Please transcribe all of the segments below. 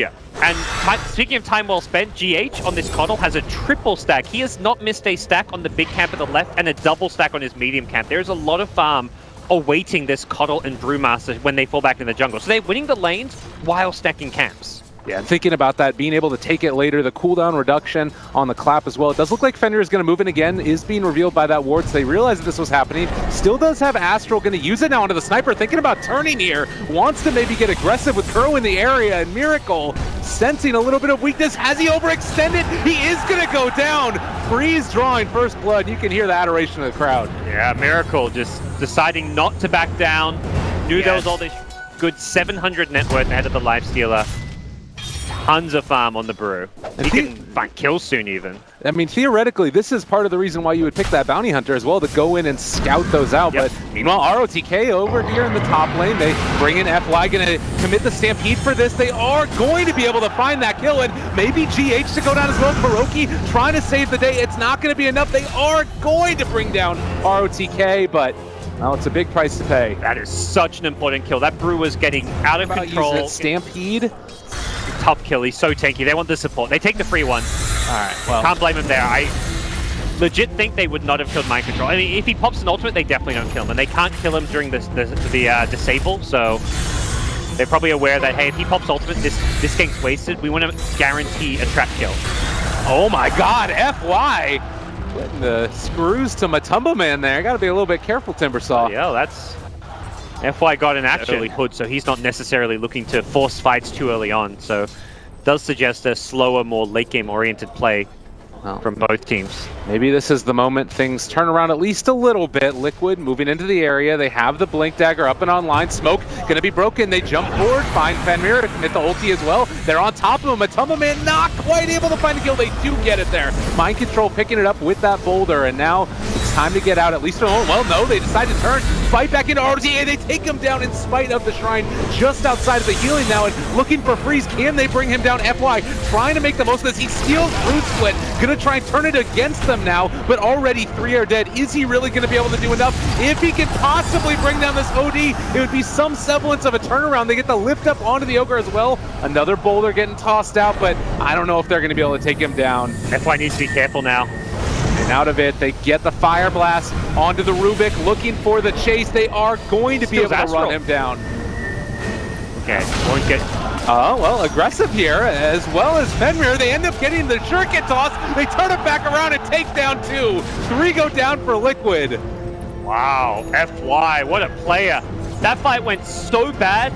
Yeah. And time, speaking of time well spent, GH on this KotL has a triple stack. He has not missed a stack on the big camp at the left and a double stack on his medium camp. There is a lot of farm awaiting this KotL and Brewmaster when they fall back in the jungle. So they're winning the lanes while stacking camps. Yeah, thinking about that, being able to take it later, the cooldown reduction on the clap as well. It does look like Fenrir is going to move in again, is being revealed by that ward, so they realize that this was happening. Still does have Astral going to use it now onto the sniper, thinking about turning here. Wants to maybe get aggressive with Kuro in the area, and Miracle sensing a little bit of weakness. Has he overextended? He is going to go down. Freeze drawing first blood. You can hear the adoration of the crowd. Yeah, Miracle just deciding not to back down. Knew yes. there was all this good 700 net worth ahead of the Lifestealer tons of farm on the brew. And he can find kills soon even. I mean, theoretically, this is part of the reason why you would pick that bounty hunter as well, to go in and scout those out. Yep. But meanwhile, ROTK over here in the top lane, they bring in FY, going to commit the Stampede for this. They are going to be able to find that kill, and maybe GH to go down as well. KuroKy trying to save the day. It's not going to be enough. They are going to bring down ROTK, but well, it's a big price to pay. That is such an important kill. That brew was getting out of control. Stampede top kill. He's so tanky. They want the support. They take the free one. All right, well. Can't blame him there. I legit think they would not have killed Mind Control. I mean, if he pops an ultimate, they definitely don't kill him. And they can't kill him during the, the, the uh, disable, so they're probably aware that, hey, if he pops ultimate, this, this game's wasted. We want to guarantee a trap kill. Oh my god, FY! Putting the screws to Matumbaman there. I Gotta be a little bit careful, Timbersaw. Yeah, that's FY got an actually hood, so he's not necessarily looking to force fights too early on. So does suggest a slower, more late game oriented play from both teams. Maybe this is the moment things turn around at least a little bit. Liquid moving into the area. They have the Blink Dagger up and online. Smoke going to be broken. They jump forward, find Fenrir to commit the ulti as well. They're on top of him. Matumbaman not quite able to find a kill. They do get it there. Mind Control picking it up with that boulder, and now time to get out at least. Well, no, they decide to turn, fight back into RTA. They take him down in spite of the Shrine just outside of the healing now, and looking for Freeze. Can they bring him down? FY trying to make the most of this. He steals Root Split. Gonna try and turn it against them now, but already three are dead. Is he really to be able to do enough? If he can possibly bring down this OD, it would be some semblance of a turnaround. They get the lift up onto the Ogre as well. Another boulder getting tossed out, but I don't know if they're to be able to take him down. FY needs to be careful now. And out of it, they get the Fire Blast onto the Rubick, looking for the chase. They are going to be able to run him down. Okay, won't get Oh, well, aggressive here, as well as Fenrir. They end up getting the shuriken toss. They turn it back around and take down two. Three go down for Liquid. Wow, FY, what a player. That fight went so bad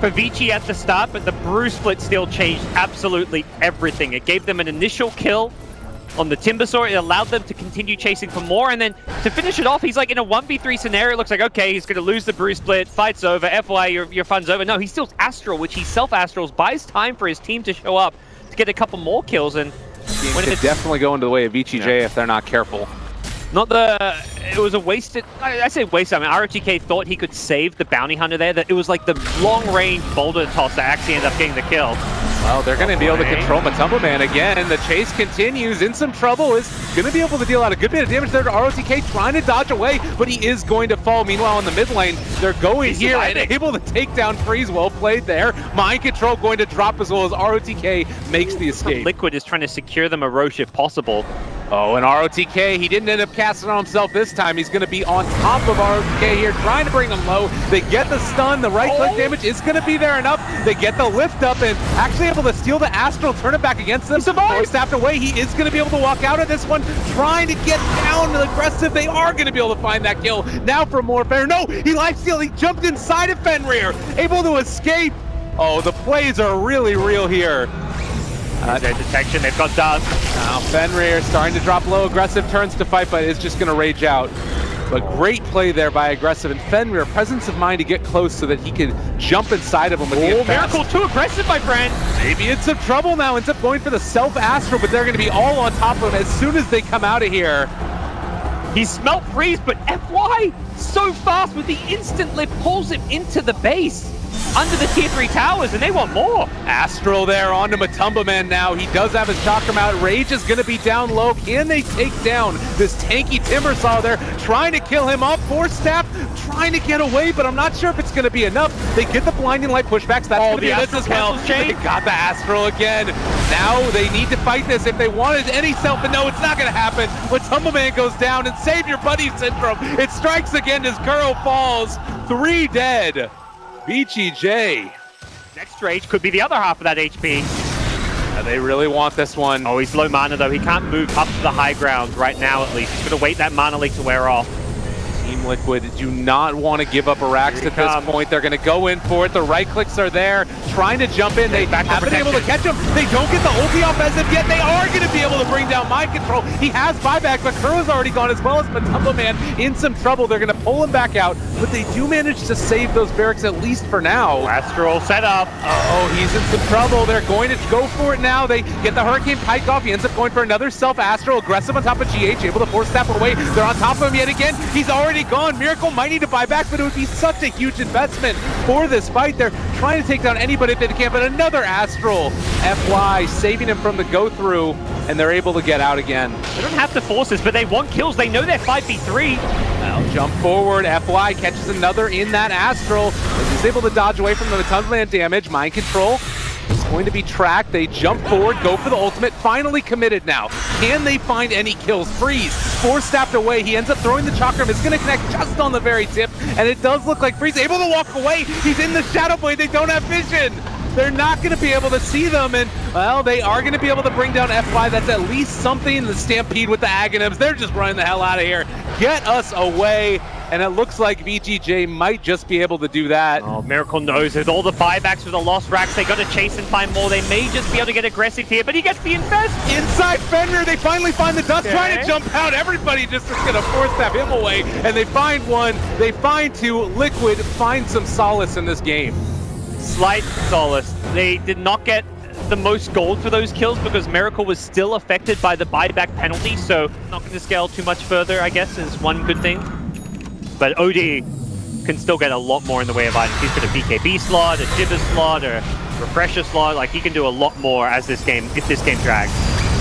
for Vici at the start, but the brew split still changed absolutely everything. It gave them an initial kill on the Timbersaw. It allowed them to continue chasing for more, and then to finish it off, he's like in a 1v3 scenario. It looks like, okay, he's going to lose the Brew Split, fight's over, FY, your, your fun's over. No, he steals Astral, which he self-Astrals, buys time for his team to show up to get a couple more kills, and... When could definitely go into the way of VGJ yeah. if they're not careful. Not the... It was a wasted... I, I say wasted. I mean, ROTK thought he could save the Bounty Hunter there. That It was like the long-range boulder toss that actually ended up getting the kill. Well, they're going to be able to control Matumbaman again. The chase continues. In some trouble. Is going to be able to deal out a good bit of damage there to ROTK. Trying to dodge away, but he is going to fall. Meanwhile, in the mid lane, they're going He's here and able to take down Freeze. Well played there. Mind Control going to drop as well as ROTK makes the escape. Liquid is trying to secure the Rosh if possible. Oh, and ROTK, he didn't end up casting on himself this time. He's going to be on top of ROTK here, trying to bring him low. They get the stun. The right click oh. damage is going to be there enough. They get the lift up and actually able to steal the Astral, turn it back against them. Forced after away, he is going to be able to walk out of this one, trying to get down aggressive. They are going to be able to find that kill. Now for more fair. No, he life steal. He jumped inside of Fenrir, able to escape. Oh, the plays are really real here. Uh, their detection, they've got dust. Now Fenrir starting to drop low, Agressif turns to fight, but is just going to rage out. But great play there by Agressif and Fenrir, presence of mind to get close so that he can jump inside of him. Oh, Miracle too aggressive, my friend. Maybe it's some trouble now. Ends up going for the self-astral, but they're going to be all on top of him as soon as they come out of here. He smelt freeze, but FY so fast with the instant lift pulls him into the base under the tier 3 towers, and they want more. Astral there onto Matumbaman now. He does have his chakram out. Rage is going to be down low. Can they take down this tanky Timbersaw there? Trying to kill him off. Force Staff trying to get away, but I'm not sure if it's going to be enough. They get the blinding light pushbacks. That's Oh, going to the be Astral as well. They got the Astral again. Now they need to fight this if they wanted any self, but no, it's not going to happen. When Tumbleman goes down and save your buddy syndrome, it strikes again as Kuro falls. Three dead. VGJ. Next rage could be the other half of that HP. Yeah, they really want this one. Oh, he's low mana though. He can't move up to the high ground right now at least. He's gonna wait that mana leak to wear off. Team Liquid do not want to give up a Rax at this point. They're going to go in for it. The right clicks are there, trying to jump in. They Back haven't been able to catch him. They don't get the ulti off as of yet. They are going to be able to bring down Mind Control. He has buyback, but Kuro's already gone as well as Matumbaman in some trouble. They're going to pull him back out, but they do manage to save those barracks at least for now. Astral setup. Oh, he's in some trouble. They're going to go for it now. They get the Hurricane Pike off. He ends up going for another self-astral, Agressif on top of GH, able to force step away. They're on top of him yet again. He's already gone. Miracle might need to buy back, but it would be such a huge investment for this fight. They're trying to take down anybody if they can, but another Astral FY saving him from the go-through, and they're able to get out again. They don't have to force this, but they want kills. They know they're 5v3. Well, jump forward. FY catches another in that Astral. As he's able to dodge away from the Matumbaman damage. Mind control is going to be tracked. They jump forward, go for the ultimate. Finally committed now. Can they find any kills? Freeze, four stabbed away. He ends up throwing the chakram. It's going to connect just on the very tip. And it does look like Freeze able to walk away. He's in the shadow blade. They don't have vision. They're not going to be able to see them, and well, they are going to be able to bring down FY. That's at least something. The Stampede with the Aghanims, they're just running the hell out of here. Get us away, and it looks like VGJ might just be able to do that. Oh, Miracle knows with all the buybacks with the lost racks, they got to chase and find more. They may just be able to get aggressive here, but he gets the infest. Inside Fenrir, they finally find the dust, Okay. trying to jump out. Everybody just is going to force stab him away, and they find one. They find two. Liquid find some solace in this game. Slight solace. They did not get the most gold for those kills because Miracle was still affected by the buyback penalty, so not going to scale too much further, I guess, is one good thing. But OD can still get a lot more in the way of items. He's got a BKB slot, a Jibber slot, a Refresher slot. Like, he can do a lot more as this game, if this game drags.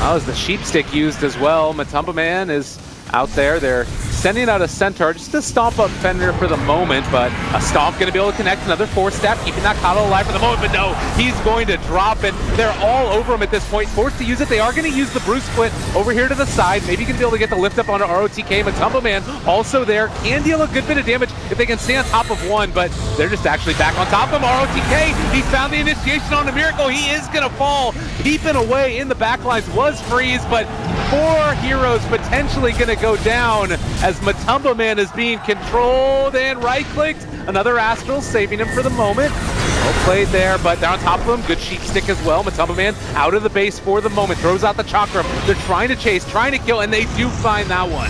Oh, is the sheep stick used as well? Matumbaman is out there. They're sending out a centaur just to stomp up Fenrir for the moment, but a stomp going to be able to connect another four step, keeping that KotL alive for the moment, but no, he's going to drop it. They're all over him at this point, forced to use it. They are going to use the Brew split over here to the side, maybe going to be able to get the lift up on ROTK. Matumbaman also there, can deal a good bit of damage if they can stay on top of one, but they're just actually back on top of him. ROTK, he found the initiation on the miracle. He is going to fall, peeping away in the backlines was Freeze, but four heroes potentially going to go down as Matumbaman is being controlled and right-clicked. Another Astral saving him for the moment. Well played there, but they're on top of him. Good sheep stick as well. Matumbaman out of the base for the moment. Throws out the chakram. They're trying to chase, trying to kill, and they do find that one.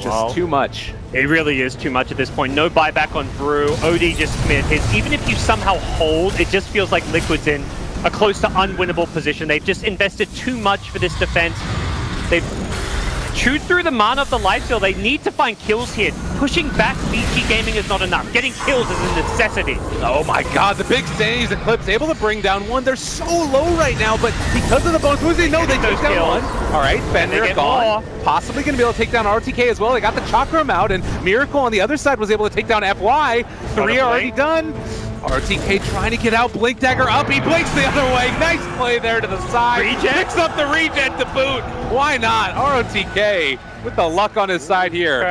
Just Wow. too much. It really is too much at this point. No buyback on Brew. OD just committed his. Even if you somehow hold, it just feels like Liquid's in a close to unwinnable position. They've just invested too much for this defense. They've chewed through the mana of the life steal. They need to find kills here. Pushing back BG Gaming is not enough. Getting kills is a necessity. Oh my god, the big Sanity's Eclipse able to bring down one. They're so low right now, but because of the moves, they know they took down kills. one. All right, get gone. Possibly going to be able to take down RTK as well. They got the Chakram out, and Miracle on the other side was able to take down FY. Three Got a already done. RTK trying to get out. Blink Dagger up. He blinks the other way. Nice play there to the side. Regen? Picks up the regen to boot. Why not? ROTK with the luck on his side here.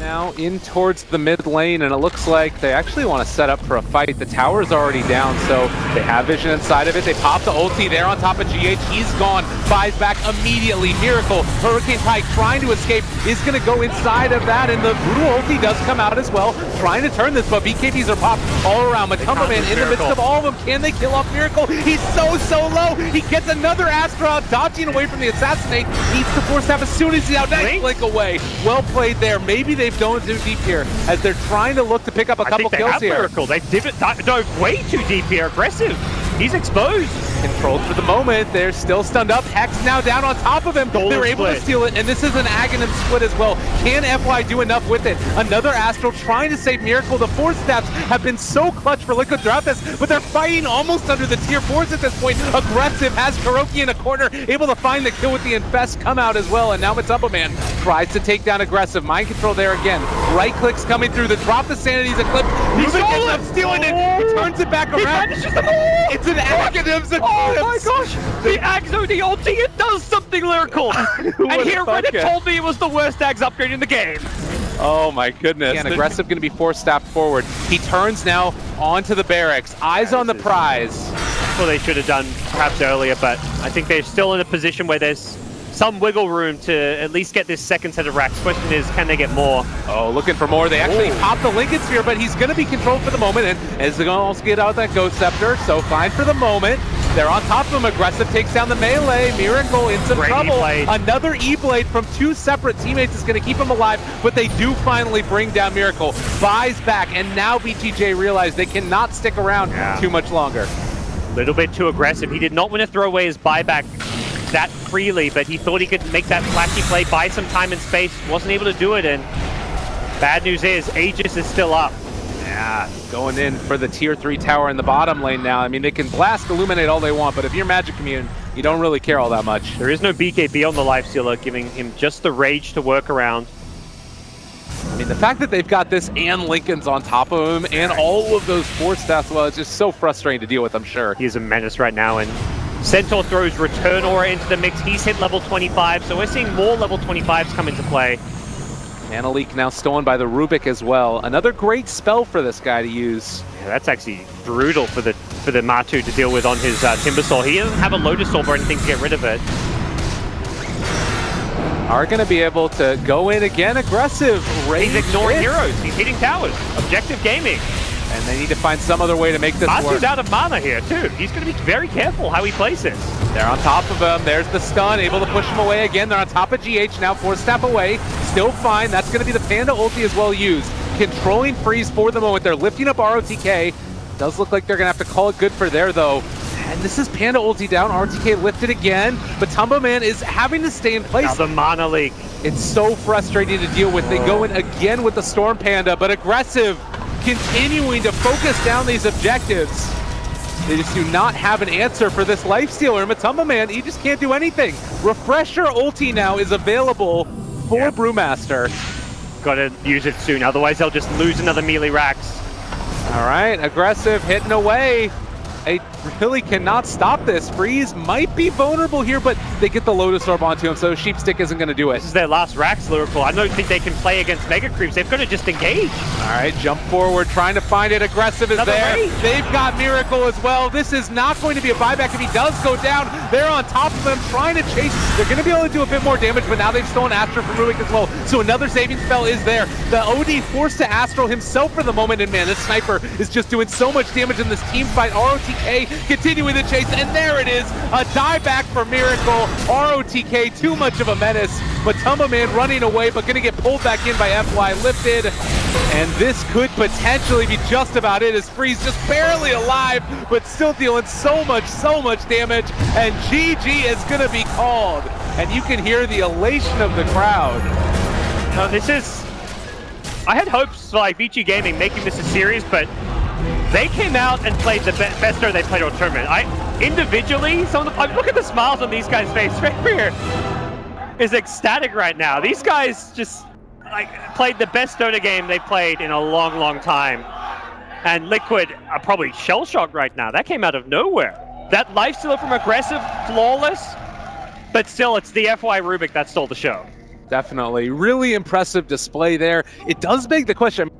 Now in towards the mid lane, and it looks like they actually want to set up for a fight. The tower's already down, so they have vision inside of it. They pop the ulti there on top of GH. He's gone. Buys back immediately. Miracle. Hurricane Pike trying to escape is going to go inside of that, and the brutal ulti does come out as well. Trying to turn this, but BKBs are popped all around. Matumbaman in the midst of all of them. Can they kill off Miracle? He's so, so low. He gets another Astra dodging away from the assassinate. Needs to force tap as soon as he's out. Nice Blink. away. Well played there. Maybe they've gone too deep here as they're trying to look to pick up a I couple kills have here. Miracle. They've div- dove way too deep here. Agressif. He's exposed. Controlled for the moment. They're still stunned up. Hex now down on top of him. Golden They're able split. to steal it, and this is an Aghanim split as well. Can FY do enough with it? Another Astral trying to save Miracle. The four steps have been so clutch for Liquid throughout this, but they're fighting almost under the tier fours at this point. Agressif has KuroKy in a corner, able to find the kill with the Infest come out as well, and now Matumbaman tries to take down Agressif. Mind control there again. Right clicks coming through. The drop the Sanity's eclipse. He's Rubick ends is- up stealing it. He turns it back around. vanishes them all! It's an Aghanim's Oh my gosh! The Ags OD ulti, it does something lyrical! and here thought Reddit it? told me it was the worst Ags upgrade in the game. Oh my goodness. And Agressif going to be force staffed forward. He turns now onto the barracks. Eyes on the prize. Well they should have done perhaps earlier, but I think they're still in a position where there's some wiggle room to at least get this second set of racks. Question is, can they get more? Oh, looking for more. They actually Ooh. pop the Linken Sphere, but he's going to be controlled for the moment. And as they're going to also get out that Ghost Scepter, so fine for the moment. They're on top of him. Agressif takes down the melee. Miracle in some Great trouble. E-blade. Another E-Blade from two separate teammates is going to keep him alive, but they do finally bring down Miracle. Buys back, and now VGJ realize they cannot stick around Yeah. too much longer. little bit too aggressive. He did not want to throw away his buyback that freely, but he thought he could make that flashy play, buy some time and space. Wasn't able to do it, and bad news is Aegis is still up. Yeah, going in for the tier three tower in the bottom lane now. I mean, they can blast illuminate all they want, but if you're Magic Commune, you don't really care all that much. There is no BKB on the Lifestealer, giving him just the rage to work around. I mean, the fact that they've got this and Linken's on top of him and all of those force stats, well, it's just so frustrating to deal with, I'm sure. He is a menace right now, and Centaur throws Return Aura into the mix. He's hit level 25, so we're seeing more level 25s come into play. Mana Leak now stolen by the Rubick as well. Another great spell for this guy to use. Yeah, that's actually brutal for the for the Matu to deal with on his uh, Timbersaw. He doesn't have a Lotus Orb or anything to get rid of it. Are going to be able to go in again Agressif. Rage He's ignoring hit. heroes. He's hitting towers. Objective gaming. And they need to find some other way to make this work. Matu's out of mana here, too. He's going to be very careful how he plays this. They're on top of him. There's the stun, able to push him away again. They're on top of GH now, four step away. Still fine. That's going to be the Panda ulti as well used. Controlling freeze for the moment. They're lifting up ROTK. Does look like they're going to have to call it good for there, though. And this is Panda ulti down. RTK lifted again. But Tumbo Man is having to stay in place. Now the mana leak. It's so frustrating to deal with. They go in again with the Storm Panda, but Agressif, continuing to focus down these objectives. They just do not have an answer for this Lifestealer. Matumbaman, he just can't do anything. Refresher ulti now is available for. Brewmaster. Gotta use it soon, otherwise they'll just lose another melee racks. All right, Agressif, hitting away. They really cannot stop this. Freeze might be vulnerable here, but they get the Lotus Orb onto him, so Sheepstick isn't going to do it. This is their last racks, Lyrical. I don't think they can play against Mega Creeps. They've got to just engage. All right, jump forward, trying to find it. Agressif is Another there. They've got Miracle as well. This is not going to be a buyback if he does go down. They're on top of him, trying to chase. They're going to be able to do a bit more damage, but now they've stolen Astro from Rubick as well. So another saving spell is there. The OD forced to Astral himself for the moment, and man, this sniper is just doing so much damage in this team fight. ROTK continuing the chase, and there it is. A dieback for Miracle. ROTK, too much of a menace. Matumbaman running away, but going to get pulled back in by FY lifted. And this could potentially be just about it as Freeze just barely alive, but still dealing so much, so much damage. And GG is going to be called. And you can hear the elation of the crowd. No, this is... I had hopes like VG Gaming making this a series, but they came out and played the be best show they played all tournament. I individually, some of the, I mean, look at the smiles on these guys' face right here. Is ecstatic right now. These guys just like played the best Dota game they played in a long, long time. And Liquid are probably shell shocked right now. That came out of nowhere. That lifestealer from Agressif, flawless, but still, it's the FY Rubik that stole the show. Definitely. Really impressive display there. It does beg the question